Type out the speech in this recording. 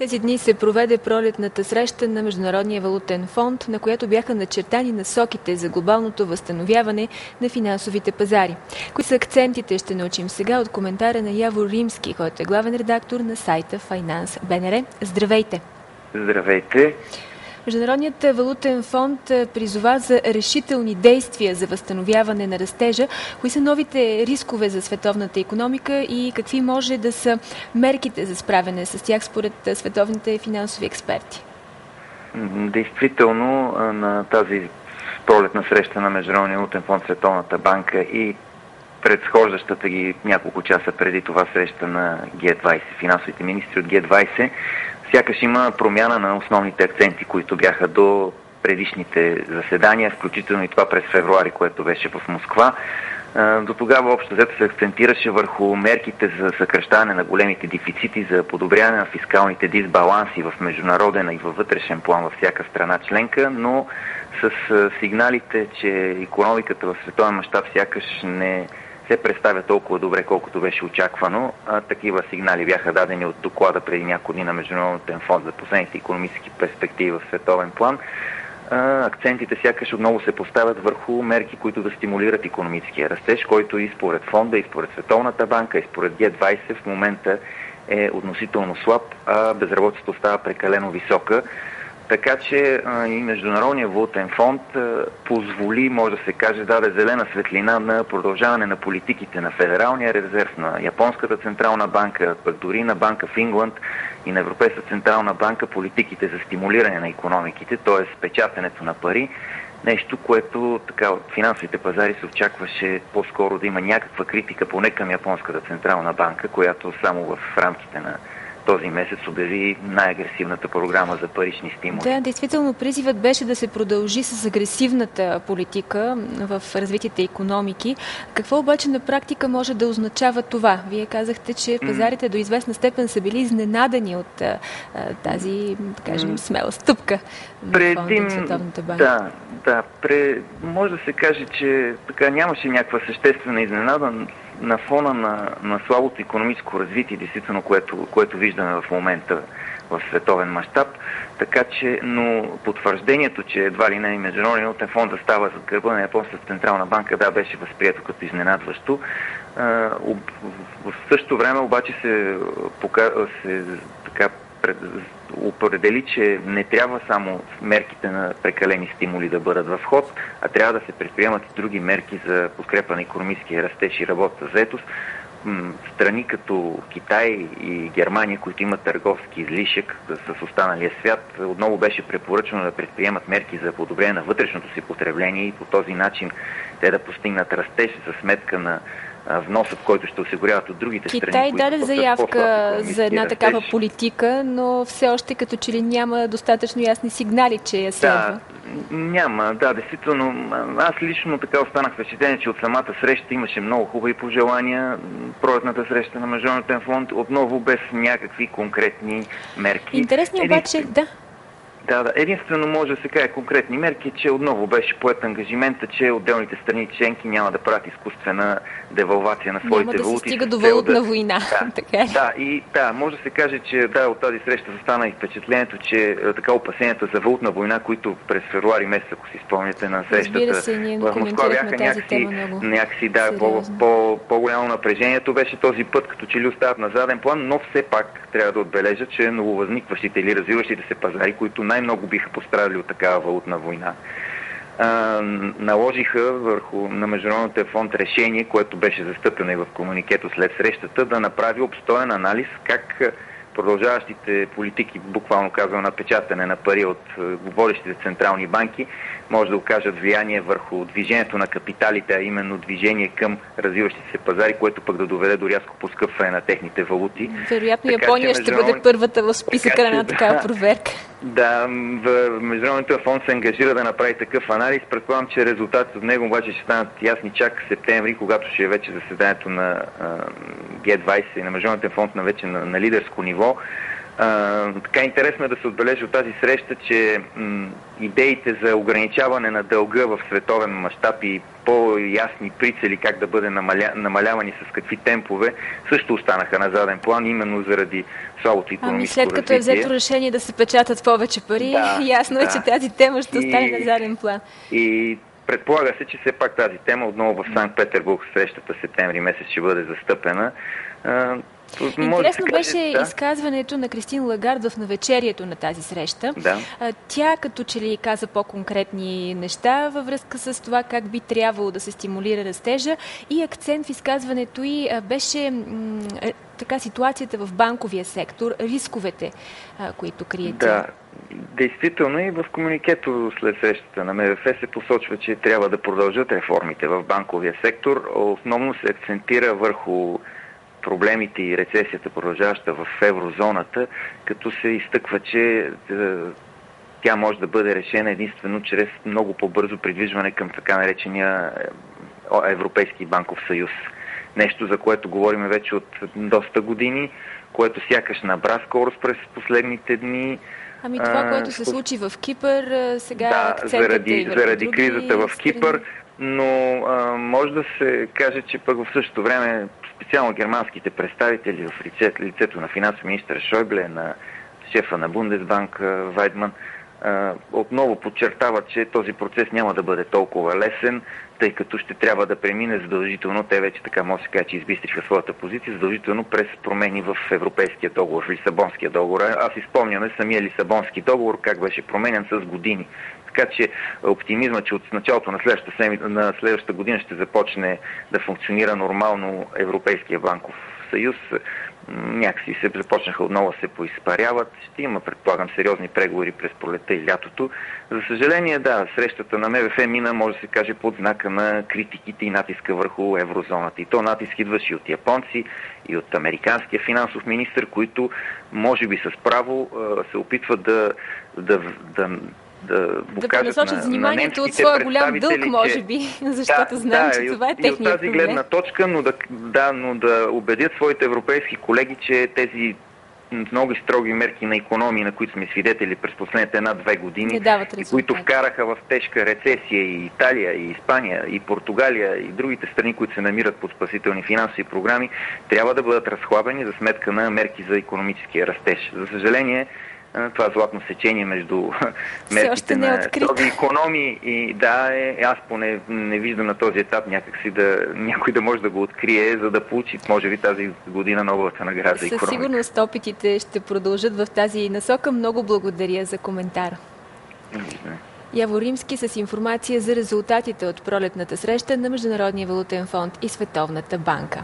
Тези дни се проведе пролетната среща на Международния валутен фонд, на която бяха начертани насоките за глобалното възстановяване на финансовите пазари. Кои са акцентите, ще научим сега от коментара на Яво Римски, който е главен редактор на сайта Finance БНР. Здравейте! Здравейте! Международният валутен фонд е, призова за решителни действия за възстановяване на растежа. Кои са новите рискове за световната економика и какви може да са мерките за справяне с тях според е, световните финансови експерти? Действително на тази пролетна среща на Международния валутен фонд Световната банка и предсхождащата ги няколко часа преди това среща на Г20, финансовите министри от Г20, сякаш има промяна на основните акценти, които бяха до предишните заседания, включително и това през февруари, което беше в Москва. До тогава общо взето се акцентираше върху мерките за съкръщаване на големите дефицити, за подобряване на фискалните дисбаланси в международен и във вътрешен план във всяка страна членка, но с сигналите, че економиката в световен мащаб сякаш не се представя толкова добре, колкото беше очаквано. А, такива сигнали бяха дадени от доклада преди няколко дни на Международния фонд за последните економически перспективи в световен план. А, акцентите сякаш отново се поставят върху мерки, които да стимулират економическия растеж, който и според фонда, и според Световната банка, и според Г20 в момента е относително слаб, а безработицата става прекалено висока. Така че и Международния валутен фонд позволи, може да се каже, даде зелена светлина на продължаване на политиките на Федералния резерв, на Японската централна банка, пък дори на банка в Ингланд и на Европейската централна банка политиките за стимулиране на економиките, т.е. печатането на пари, нещо, което така от финансовите пазари се очакваше по-скоро да има някаква критика поне към Японската централна банка, която само в рамките на този месец обяви най-агресивната програма за парични стимули. Да, действително призивът беше да се продължи с агресивната политика в развитите економики. Какво обаче на практика може да означава това? Вие казахте, че пазарите до известна степен са били изненадани от а, тази, да кажем, смела стъпка на Преди... Световната банка. Да, да. Пре... Може да се каже, че така нямаше някаква съществена изненада на фона на, на слабото економическо развитие, действително, което, което виждаме в момента в световен мащаб. Така че, но потвърждението, че едва ли не Международен валутен фонд застава за гърба на Японската централна банка, да, беше възприето като изненадващо. В същото време обаче се, се така, определи, че не трябва само мерките на прекалени стимули да бъдат в ход, а трябва да се предприемат и други мерки за подкрепа на економическия растеж и работа заетост. Страни като Китай и Германия, които имат търговски излишък с останалия свят, отново беше препоръчено да предприемат мерки за подобрение на вътрешното си потребление и по този начин те да постигнат растеж за сметка на вносът, който ще осигуряват от другите Китай страни. Китай даде заявка за една такава политика, но все още като че ли няма достатъчно ясни сигнали, че я следва. Да, няма, да, действително. Аз лично така останах впечатление, че от самата среща имаше много хубави пожелания. Пролетната среща на Международен фонд отново без някакви конкретни мерки. Интересни обаче, да. Да, да. Единствено може да се каже конкретни мерки, че отново беше поет ангажимента, че отделните страни членки няма да правят изкуствена девалвация на своите няма да валути. Се стига до валутна да... война. Да, така да, и да, може да се каже, че да, от тази среща застана и впечатлението, че е, така опасенията за валутна война, които през февруари месец, ако си спомняте на срещата се, ние в Москва бяха някакси, някакси да, по, по, по-голямо напрежението беше този път, като че ли остават на заден план, но все пак трябва да отбележа, че нововъзникващите или развиващите се пазари, които най-много биха пострадали от такава валутна война, а, наложиха върху на Международния фонд решение, което беше застъпено и в комуникето след срещата, да направи обстоен анализ как продължаващите политики, буквално казвам, на печатане на пари от водещите централни банки, може да окажат влияние върху движението на капиталите, а именно движение към развиващите се пазари, което пък да доведе до рязко поскъпване на техните валути. Вероятно така, Япония ще бъде първата в списъка на такава проверка. Да, в Международния фонд се ангажира да направи такъв анализ. Предполагам, че резултатите от него обаче ще станат ясни чак септември, когато ще е вече заседанието на Г20 и на Международния фонд на вече на, на лидерско ниво А, така интересно е да се отбележи от тази среща, че м, идеите за ограничаване на дълга в световен мащаб и по-ясни прицели как да бъде намаля, намалявани с какви темпове, също останаха на заден план, именно заради слабото економическо Ами след като развитие. е взето решение да се печатат повече пари, да, ясно да. е, че тази тема ще остане и, на заден план. И предполага се, че все пак тази тема отново в Санкт-Петербург срещата септември месец ще бъде застъпена. Интересно да беше да. изказването на Кристин Лагард в навечерието на тази среща. Да. Тя като че ли каза по-конкретни неща във връзка с това как би трябвало да се стимулира растежа и акцент в изказването й беше е, така ситуацията в банковия сектор, рисковете, които крие Да, Действително и в комуникето след срещата на МВФ се посочва, че трябва да продължат реформите в банковия сектор. Основно се акцентира върху проблемите и рецесията, продължаваща в еврозоната, като се изтъква, че е, тя може да бъде решена единствено чрез много по-бързо придвижване към така наречения е, Европейски банков съюз. Нещо, за което говорим вече от доста години, което сякаш набра скорост през последните дни. Ами това, което се случи в Кипър, сега да, заради, е заради кризата в Кипър, но а, може да се каже, че пък в същото време специално германските представители в лицето, на финансов министър Шойбле, на шефа на Бундесбанк Вайдман, отново подчертават, че този процес няма да бъде толкова лесен, тъй като ще трябва да премине задължително, те вече така може да се каже, че избистриха своята позиция, задължително през промени в Европейския договор, в Лисабонския договор. Аз изпомняме самия Лисабонски договор, как беше променен с години. Така че оптимизма, че от началото на следващата, на следващата година ще започне да функционира нормално Европейския банков съюз, някакси се започнаха отново се поизпаряват. Ще има, предполагам, сериозни преговори през пролета и лятото. За съжаление, да, срещата на МВФ мина, може да се каже, под знака на критиките и натиска върху еврозоната. И то натиск идваше и от японци, и от американския финансов министр, които, може би с право, се опитват да, да, да да покажат да на, вниманието на от своя голям дълг, може би, защото да, знаем, да, че това е техният проблем. от тази гледна точка, но да, да, но да убедят своите европейски колеги, че тези много строги мерки на економии, на които сме свидетели през последните една-две години, и които вкараха в тежка рецесия и Италия, и Испания, и Португалия, и другите страни, които се намират под спасителни финансови програми, трябва да бъдат разхлабени за сметка на мерки за економическия растеж. За съжаление, това златно сечение между мерките на е този економии и да, е, аз поне не виждам на този етап някакси да някой да може да го открие, за да получи, може би, тази година новата награда за економика. Със сигурност опитите ще продължат в тази насока. Много благодаря за коментар. Яво Римски с информация за резултатите от пролетната среща на Международния валутен фонд и Световната банка.